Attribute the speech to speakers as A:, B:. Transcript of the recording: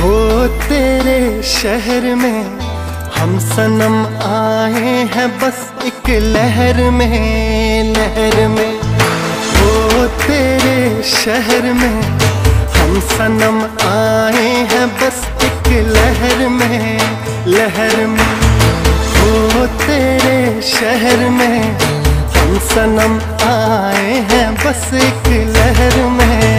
A: हो तेरे शहर में हम सनम आए हैं बस एक लहर में लहर में। हो तेरे शहर में हम सनम आए हैं बस एक लहर में लहर में। हो तेरे शहर में हम सनम आए हैं बस एक लहर में।